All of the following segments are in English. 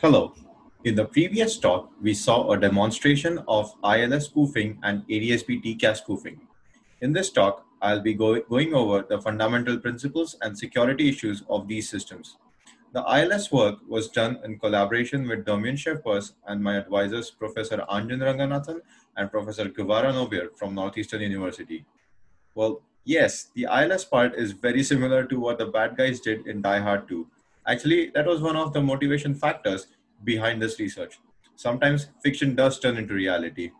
Hello. In the previous talk, we saw a demonstration of ILS spoofing and ADSB TCAS spoofing. In this talk, I'll be go going over the fundamental principles and security issues of these systems. The ILS work was done in collaboration with Domain Sherpas and my advisors, Professor Anjan Ranganathan and Professor Guevara Nobir from Northeastern University. Well, yes, the ILS part is very similar to what the bad guys did in Die Hard 2 Actually, that was one of the motivation factors behind this research. Sometimes fiction does turn into reality.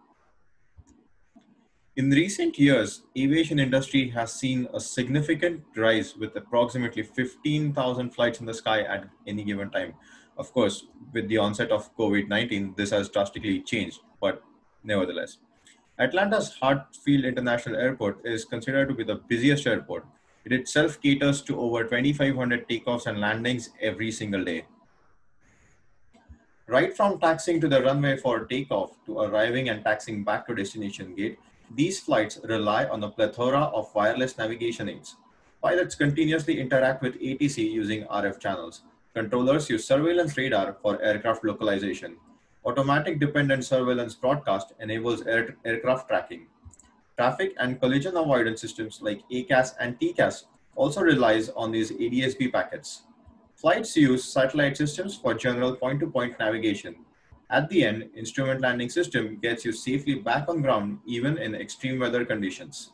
In recent years, aviation industry has seen a significant rise with approximately 15,000 flights in the sky at any given time. Of course, with the onset of COVID-19, this has drastically changed, but nevertheless. Atlanta's Hartfield International Airport is considered to be the busiest airport it itself caters to over 2,500 takeoffs and landings every single day. Right from taxiing to the runway for takeoff to arriving and taxiing back to destination gate, these flights rely on a plethora of wireless navigation aids. Pilots continuously interact with ATC using RF channels. Controllers use surveillance radar for aircraft localization. Automatic dependent surveillance broadcast enables air aircraft tracking. Traffic and collision avoidance systems like ACAS and TCAS also relies on these ADSB packets. Flights use satellite systems for general point-to-point -point navigation. At the end, instrument landing system gets you safely back on ground even in extreme weather conditions.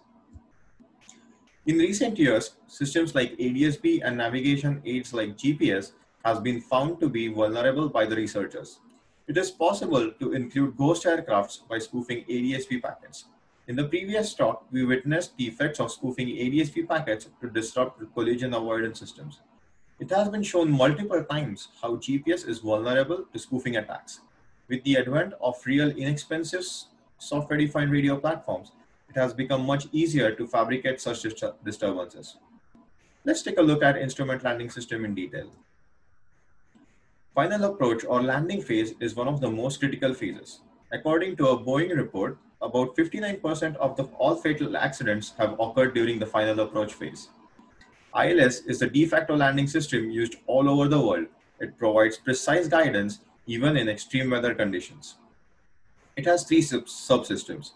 In recent years, systems like ADSB and navigation aids like GPS has been found to be vulnerable by the researchers. It is possible to include ghost aircrafts by spoofing ADSB packets. In the previous talk, we witnessed the effects of spoofing ADSB packets to disrupt collision avoidance systems. It has been shown multiple times how GPS is vulnerable to spoofing attacks. With the advent of real inexpensive software-defined radio platforms, it has become much easier to fabricate such disturbances. Let's take a look at instrument landing system in detail. Final approach or landing phase is one of the most critical phases. According to a Boeing report, about 59% of the, all fatal accidents have occurred during the final approach phase. ILS is the de facto landing system used all over the world. It provides precise guidance even in extreme weather conditions. It has three sub subsystems.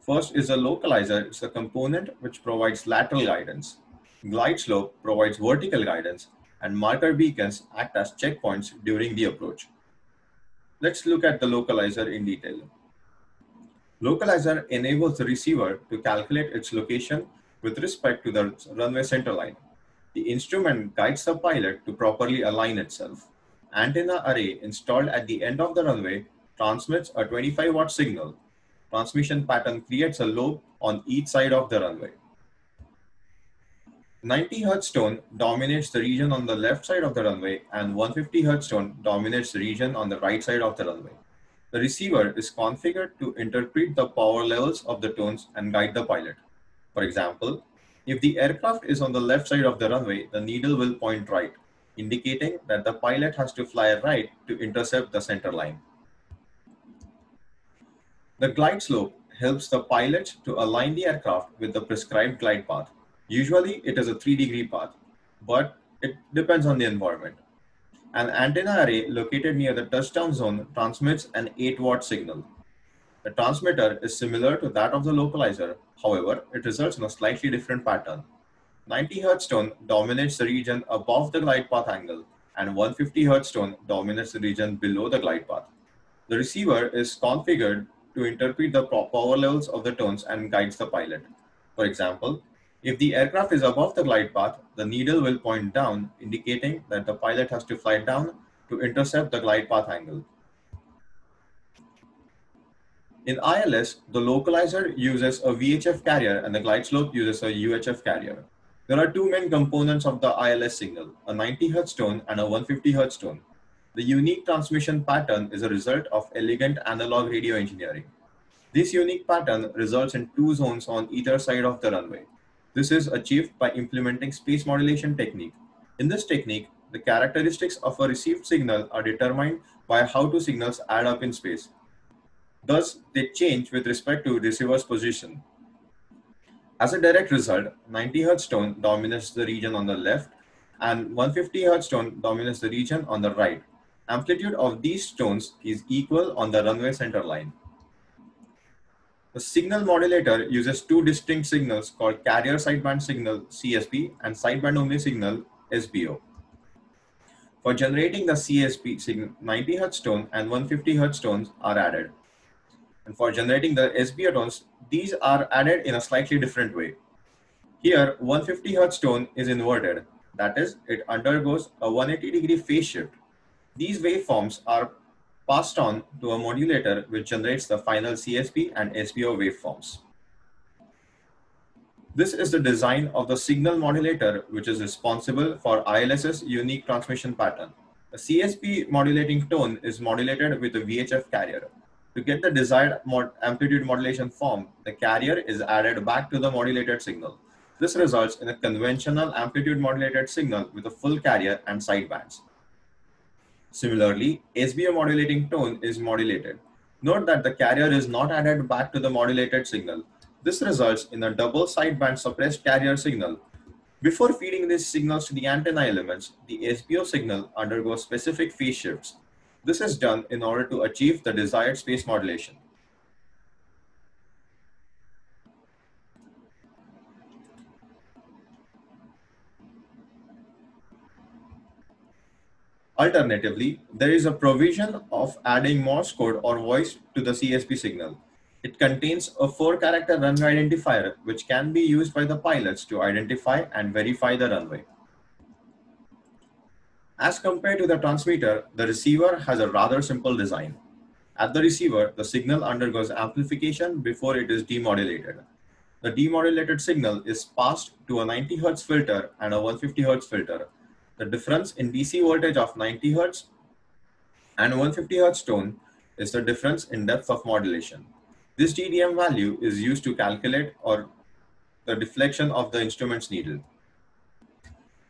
First is a localizer. It's a component which provides lateral guidance. Glide slope provides vertical guidance and marker beacons act as checkpoints during the approach. Let's look at the localizer in detail. Localizer enables the receiver to calculate its location with respect to the runway center line. The instrument guides the pilot to properly align itself. Antenna array installed at the end of the runway transmits a 25 watt signal. Transmission pattern creates a lobe on each side of the runway. 90 Hz tone dominates the region on the left side of the runway and 150 Hz tone dominates the region on the right side of the runway. The receiver is configured to interpret the power levels of the tones and guide the pilot. For example, if the aircraft is on the left side of the runway, the needle will point right, indicating that the pilot has to fly right to intercept the center line. The glide slope helps the pilot to align the aircraft with the prescribed glide path. Usually it is a three degree path, but it depends on the environment. An antenna array located near the touchdown zone transmits an 8 watt signal. The transmitter is similar to that of the localizer, however, it results in a slightly different pattern. 90 Hz tone dominates the region above the glide path angle, and 150 Hz tone dominates the region below the glide path. The receiver is configured to interpret the power levels of the tones and guides the pilot. For example, if the aircraft is above the glide path, the needle will point down, indicating that the pilot has to fly down to intercept the glide path angle. In ILS, the localizer uses a VHF carrier and the glide slope uses a UHF carrier. There are two main components of the ILS signal, a 90 Hz tone and a 150 Hz tone. The unique transmission pattern is a result of elegant analog radio engineering. This unique pattern results in two zones on either side of the runway. This is achieved by implementing space modulation technique. In this technique, the characteristics of a received signal are determined by how two signals add up in space. Thus, they change with respect to receiver's position. As a direct result, 90 Hz tone dominates the region on the left and 150 Hz tone dominates the region on the right. amplitude of these stones is equal on the runway center line. The signal modulator uses two distinct signals called carrier sideband signal CSB and sideband only signal SBO. For generating the CSB signal, 90 Hz tone and 150 Hz tones are added. And for generating the SBO tones, these are added in a slightly different way. Here, 150 Hz tone is inverted. That is, it undergoes a 180 degree phase shift. These waveforms are passed on to a modulator which generates the final CSP and SBO waveforms. This is the design of the signal modulator which is responsible for ILS's unique transmission pattern. The CSP modulating tone is modulated with a VHF carrier. To get the desired mod amplitude modulation form, the carrier is added back to the modulated signal. This results in a conventional amplitude modulated signal with a full carrier and sidebands. Similarly, SBO modulating tone is modulated. Note that the carrier is not added back to the modulated signal. This results in a double sideband suppressed carrier signal. Before feeding these signals to the antenna elements, the SBO signal undergoes specific phase shifts. This is done in order to achieve the desired space modulation. Alternatively, there is a provision of adding Morse code or voice to the CSP signal. It contains a four character runway identifier which can be used by the pilots to identify and verify the runway. As compared to the transmitter, the receiver has a rather simple design. At the receiver, the signal undergoes amplification before it is demodulated. The demodulated signal is passed to a 90 Hz filter and a 150 Hz filter the difference in DC voltage of 90 Hz and 150 Hz tone is the difference in depth of modulation. This TDM value is used to calculate or the deflection of the instrument's needle.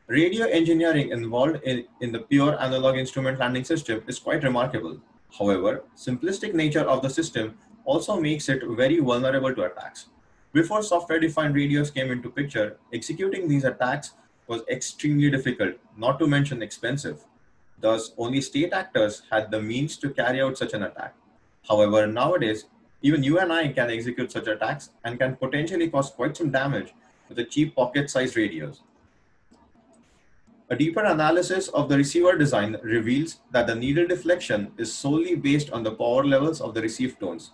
Radio engineering involved in, in the pure analog instrument landing system is quite remarkable. However, simplistic nature of the system also makes it very vulnerable to attacks. Before software-defined radios came into picture, executing these attacks was extremely difficult, not to mention expensive. Thus, only state actors had the means to carry out such an attack. However, nowadays, even you and I can execute such attacks and can potentially cause quite some damage with the cheap pocket-sized radios. A deeper analysis of the receiver design reveals that the needle deflection is solely based on the power levels of the received tones,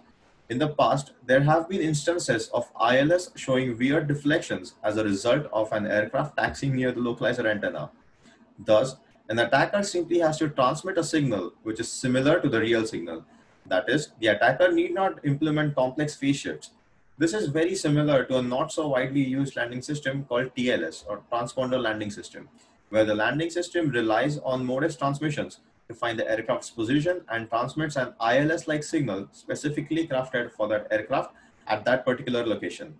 in the past, there have been instances of ILS showing weird deflections as a result of an aircraft taxiing near the localizer antenna. Thus, an attacker simply has to transmit a signal which is similar to the real signal. That is, the attacker need not implement complex phase shifts. This is very similar to a not so widely used landing system called TLS or transponder landing system, where the landing system relies on modest transmissions to find the aircraft's position and transmits an ILS-like signal specifically crafted for that aircraft at that particular location.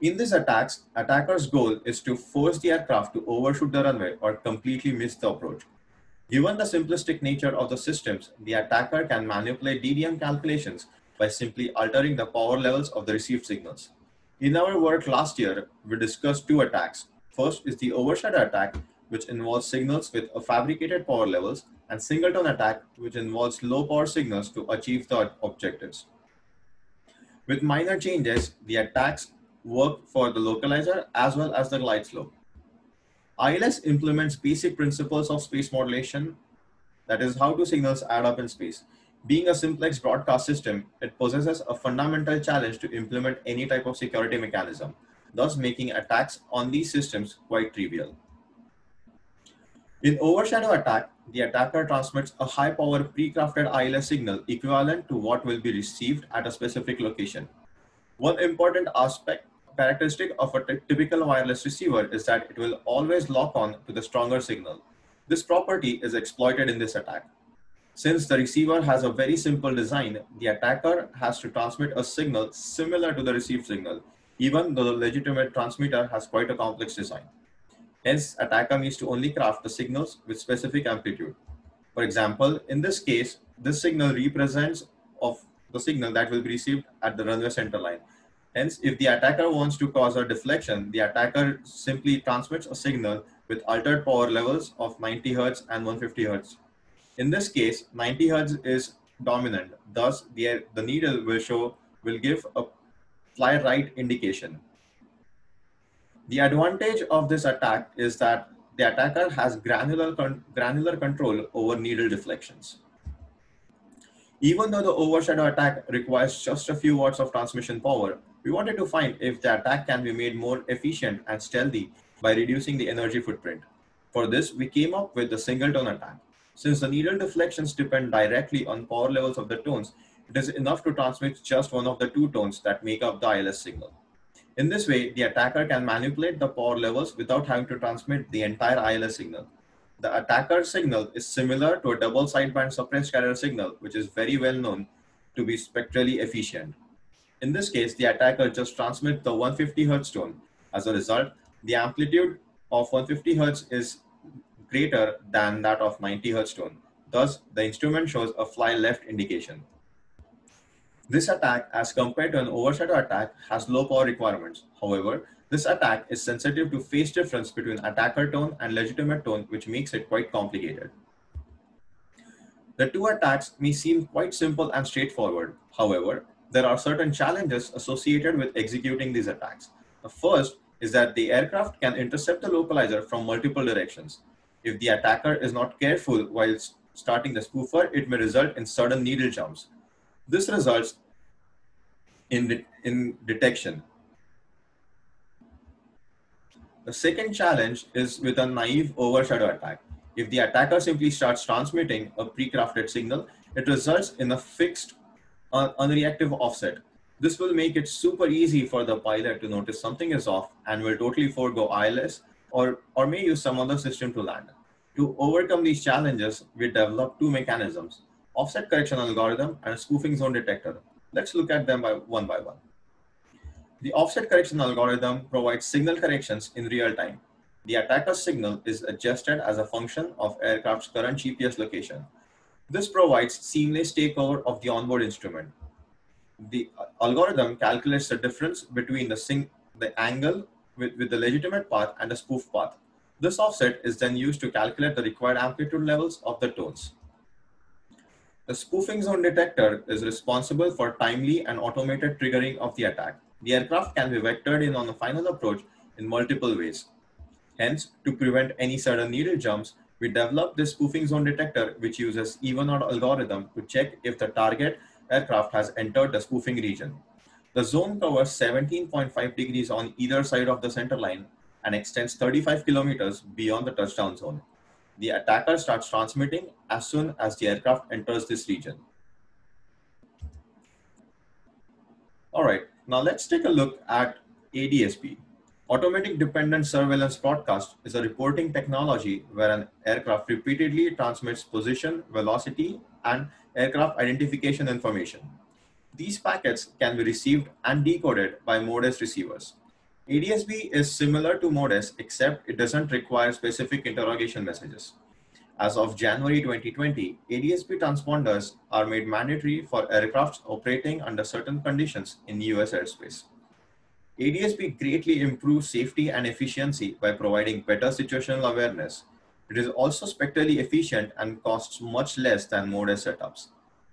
In these attacks, attacker's goal is to force the aircraft to overshoot the runway or completely miss the approach. Given the simplistic nature of the systems, the attacker can manipulate DDM calculations by simply altering the power levels of the received signals. In our work last year, we discussed two attacks. First is the overshadow attack, which involves signals with fabricated power levels, and singleton attack, which involves low power signals to achieve the objectives. With minor changes, the attacks work for the localizer as well as the glide slope. ILS implements basic principles of space modulation, that is how do signals add up in space. Being a simplex broadcast system, it possesses a fundamental challenge to implement any type of security mechanism, thus making attacks on these systems quite trivial. In overshadow attack, the attacker transmits a high power pre-crafted ILS signal equivalent to what will be received at a specific location. One important aspect characteristic of a typical wireless receiver is that it will always lock on to the stronger signal. This property is exploited in this attack. Since the receiver has a very simple design, the attacker has to transmit a signal similar to the received signal, even though the legitimate transmitter has quite a complex design. Hence, attacker needs to only craft the signals with specific amplitude. For example, in this case, this signal represents of the signal that will be received at the runway center line. Hence, if the attacker wants to cause a deflection, the attacker simply transmits a signal with altered power levels of 90 Hertz and 150 Hertz. In this case, 90 hertz is dominant. Thus, the, the needle will show will give a fly right indication. The advantage of this attack is that the attacker has granular, con granular control over needle deflections. Even though the overshadow attack requires just a few watts of transmission power, we wanted to find if the attack can be made more efficient and stealthy by reducing the energy footprint. For this, we came up with the single tone attack. Since the needle deflections depend directly on power levels of the tones, it is enough to transmit just one of the two tones that make up the ILS signal. In this way, the attacker can manipulate the power levels without having to transmit the entire ILS signal. The attacker signal is similar to a double sideband suppressed carrier signal, which is very well known to be spectrally efficient. In this case, the attacker just transmits the 150 Hz tone. As a result, the amplitude of 150 Hz is greater than that of 90 Hz tone. Thus, the instrument shows a fly left indication. This attack, as compared to an overshadow attack, has low power requirements. However, this attack is sensitive to phase difference between attacker tone and legitimate tone, which makes it quite complicated. The two attacks may seem quite simple and straightforward. However, there are certain challenges associated with executing these attacks. The first is that the aircraft can intercept the localizer from multiple directions. If the attacker is not careful while starting the spoofer, it may result in sudden needle jumps. This results in, de in detection. The second challenge is with a naive overshadow attack. If the attacker simply starts transmitting a pre-crafted signal, it results in a fixed un unreactive offset. This will make it super easy for the pilot to notice something is off and will totally forego ILS or, or may use some other system to land. To overcome these challenges, we developed two mechanisms, offset correction algorithm and spoofing zone detector. Let's look at them by one by one. The offset correction algorithm provides signal corrections in real time. The attacker's signal is adjusted as a function of aircraft's current GPS location. This provides seamless takeover of the onboard instrument. The algorithm calculates the difference between the, the angle with, with the legitimate path and the spoof path. This offset is then used to calculate the required amplitude levels of the tones. The spoofing zone detector is responsible for timely and automated triggering of the attack. The aircraft can be vectored in on the final approach in multiple ways. Hence, to prevent any sudden needle jumps, we developed this spoofing zone detector, which uses even odd algorithm to check if the target aircraft has entered the spoofing region. The zone covers 17.5 degrees on either side of the center line and extends 35 kilometers beyond the touchdown zone. The attacker starts transmitting as soon as the aircraft enters this region. All right, now let's take a look at ADSB. Automatic Dependent Surveillance Broadcast is a reporting technology where an aircraft repeatedly transmits position, velocity, and aircraft identification information. These packets can be received and decoded by MODES receivers. ADSB is similar to MODES except it doesn't require specific interrogation messages. As of January 2020, ADSB transponders are made mandatory for aircrafts operating under certain conditions in US airspace. ADSB greatly improves safety and efficiency by providing better situational awareness. It is also spectrally efficient and costs much less than MODES setups.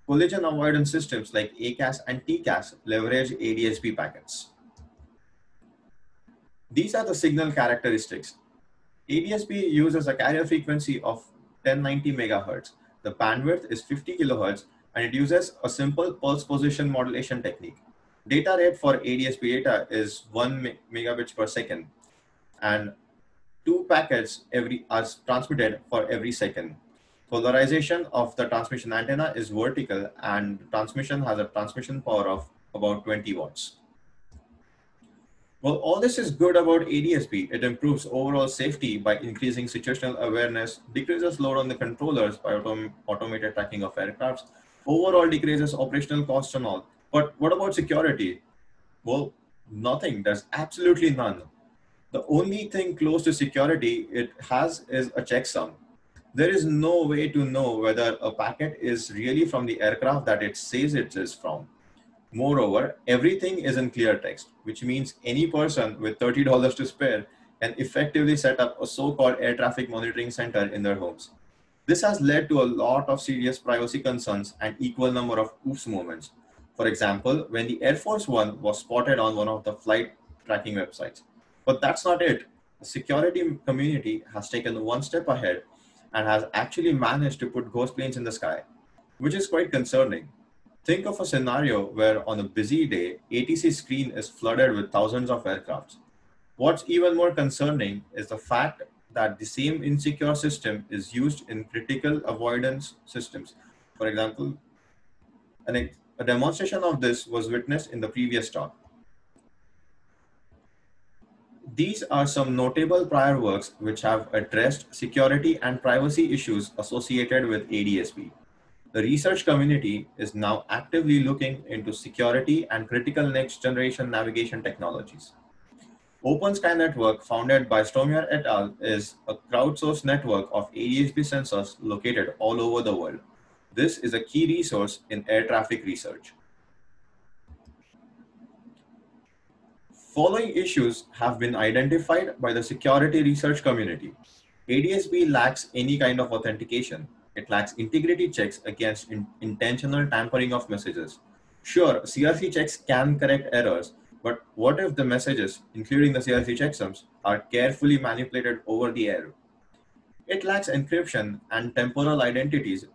Collision avoidance systems like ACAS and TCAS leverage ADSB packets. These are the signal characteristics. ADSB uses a carrier frequency of 1090 megahertz. The bandwidth is 50 kilohertz and it uses a simple pulse position modulation technique. Data rate for ADSB data is 1 megabits per second and two packets every are transmitted for every second. Polarization of the transmission antenna is vertical and transmission has a transmission power of about 20 watts. Well, all this is good about ADSB. It improves overall safety by increasing situational awareness, decreases load on the controllers by autom automated tracking of aircrafts, overall decreases operational costs and all. But what about security? Well, nothing. There's absolutely none. The only thing close to security it has is a checksum. There is no way to know whether a packet is really from the aircraft that it says it is from. Moreover, everything is in clear text, which means any person with $30 to spare can effectively set up a so-called air traffic monitoring center in their homes. This has led to a lot of serious privacy concerns and equal number of oops moments. For example, when the Air Force One was spotted on one of the flight tracking websites. But that's not it. The security community has taken one step ahead and has actually managed to put ghost planes in the sky, which is quite concerning. Think of a scenario where on a busy day, ATC screen is flooded with thousands of aircrafts. What's even more concerning is the fact that the same insecure system is used in critical avoidance systems. For example, an, a demonstration of this was witnessed in the previous talk. These are some notable prior works which have addressed security and privacy issues associated with ADSB. The research community is now actively looking into security and critical next generation navigation technologies. OpenSky Network, founded by Stomier et al., is a crowdsourced network of ADSB sensors located all over the world. This is a key resource in air traffic research. Following issues have been identified by the security research community. ADSB lacks any kind of authentication. It lacks integrity checks against in intentional tampering of messages. Sure, CRC checks can correct errors, but what if the messages, including the CRC checksums, are carefully manipulated over the air? It lacks encryption and temporal identities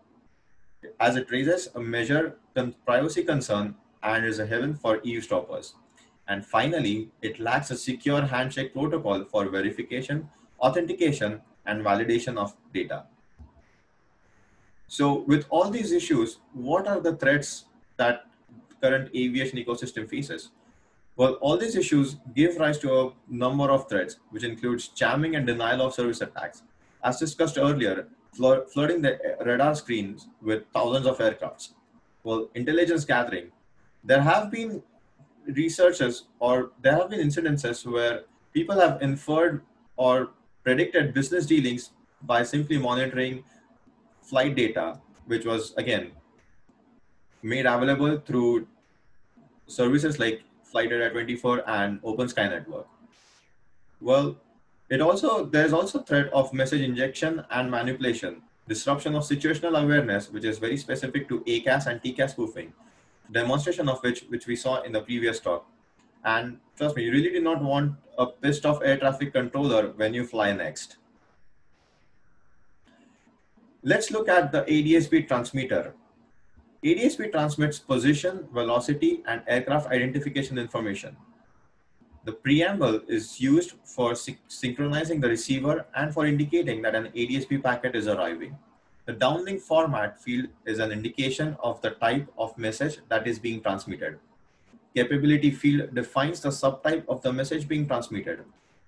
as it raises a major privacy concern and is a heaven for eavesdroppers. And finally, it lacks a secure handshake protocol for verification, authentication, and validation of data. So with all these issues, what are the threats that current aviation ecosystem faces? Well, all these issues give rise to a number of threats, which includes jamming and denial of service attacks. As discussed earlier, flooding the radar screens with thousands of aircrafts. Well, intelligence gathering. There have been researchers or there have been incidences where people have inferred or predicted business dealings by simply monitoring flight data, which was again made available through services like Flight Radar 24 and OpenSky Network. Well, it also there's also threat of message injection and manipulation, disruption of situational awareness, which is very specific to ACAS and TCAS spoofing, demonstration of which which we saw in the previous talk. And trust me, you really do not want a pissed off air traffic controller when you fly next. Let's look at the ADSB transmitter. ADSB transmits position, velocity, and aircraft identification information. The preamble is used for synchronizing the receiver and for indicating that an ADSB packet is arriving. The downlink format field is an indication of the type of message that is being transmitted. Capability field defines the subtype of the message being transmitted.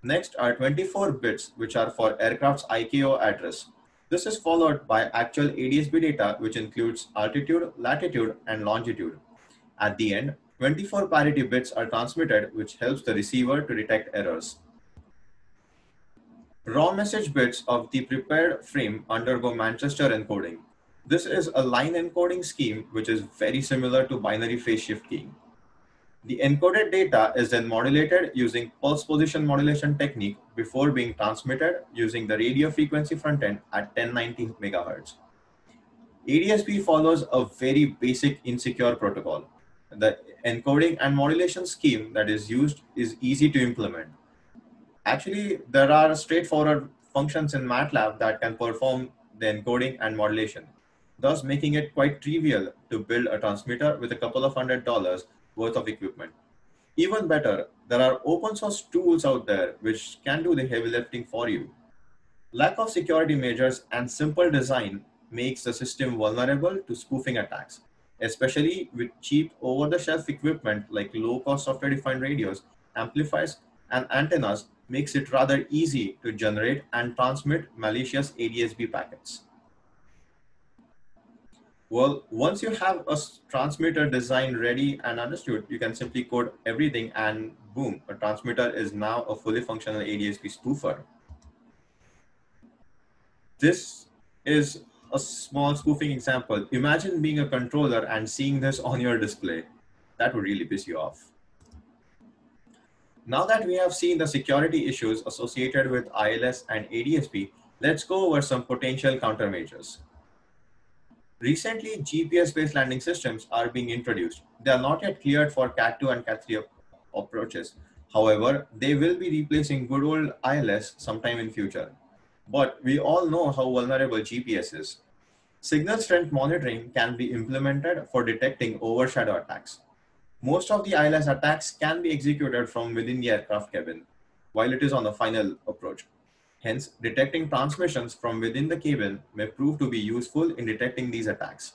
Next are 24 bits, which are for aircraft's ICAO address. This is followed by actual ADSB data, which includes altitude, latitude, and longitude. At the end, 24 parity bits are transmitted, which helps the receiver to detect errors. Raw message bits of the prepared frame undergo Manchester encoding. This is a line encoding scheme, which is very similar to binary phase shift keying. The encoded data is then modulated using pulse position modulation technique before being transmitted using the radio frequency front end at 1090 megahertz. ADSB follows a very basic insecure protocol. The encoding and modulation scheme that is used is easy to implement. Actually, there are straightforward functions in MATLAB that can perform the encoding and modulation, thus making it quite trivial to build a transmitter with a couple of hundred dollars worth of equipment. Even better, there are open source tools out there which can do the heavy lifting for you. Lack of security measures and simple design makes the system vulnerable to spoofing attacks, especially with cheap over-the-shelf equipment like low-cost software-defined radios, amplifiers, and antennas makes it rather easy to generate and transmit malicious ADSB packets. Well, once you have a transmitter design ready and understood, you can simply code everything and boom, a transmitter is now a fully functional ADSB spoofer. This is a small spoofing example. Imagine being a controller and seeing this on your display. That would really piss you off. Now that we have seen the security issues associated with ILS and ADSB, Let's go over some potential countermeasures. Recently, GPS-based landing systems are being introduced. They are not yet cleared for Cat2 and Cat3 approaches. However, they will be replacing good old ILS sometime in future. But we all know how vulnerable GPS is. Signal strength monitoring can be implemented for detecting overshadow attacks. Most of the ILS attacks can be executed from within the aircraft cabin while it is on the final approach. Hence, detecting transmissions from within the cabin may prove to be useful in detecting these attacks.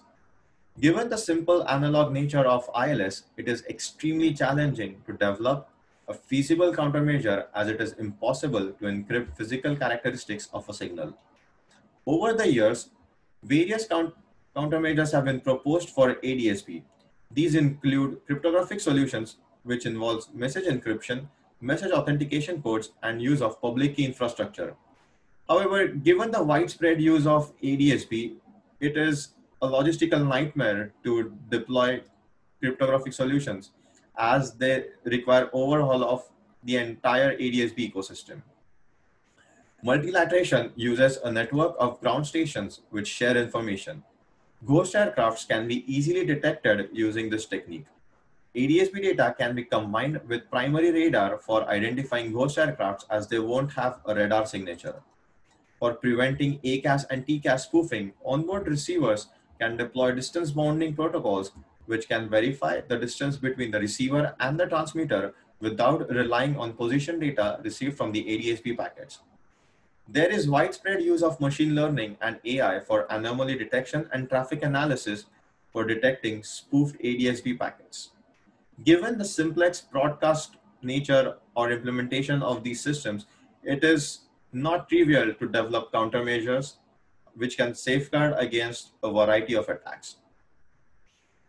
Given the simple analog nature of ILS, it is extremely challenging to develop a feasible countermeasure as it is impossible to encrypt physical characteristics of a signal. Over the years, various count countermeasures have been proposed for ADSB. These include cryptographic solutions, which involves message encryption, message authentication codes, and use of public key infrastructure. However, given the widespread use of ADSB, it is a logistical nightmare to deploy cryptographic solutions as they require overhaul of the entire ADSB ecosystem. Multilateration uses a network of ground stations which share information. Ghost aircrafts can be easily detected using this technique. ADSB data can be combined with primary radar for identifying ghost aircrafts as they won't have a radar signature. For preventing ACAS and TCAS spoofing, onboard receivers can deploy distance bounding protocols which can verify the distance between the receiver and the transmitter without relying on position data received from the ADSB packets. There is widespread use of machine learning and AI for anomaly detection and traffic analysis for detecting spoofed ADSB packets. Given the simplex broadcast nature or implementation of these systems, it is not trivial to develop countermeasures which can safeguard against a variety of attacks.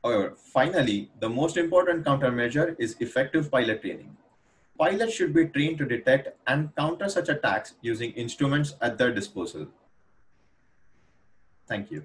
However, finally, the most important countermeasure is effective pilot training. Pilots should be trained to detect and counter such attacks using instruments at their disposal. Thank you.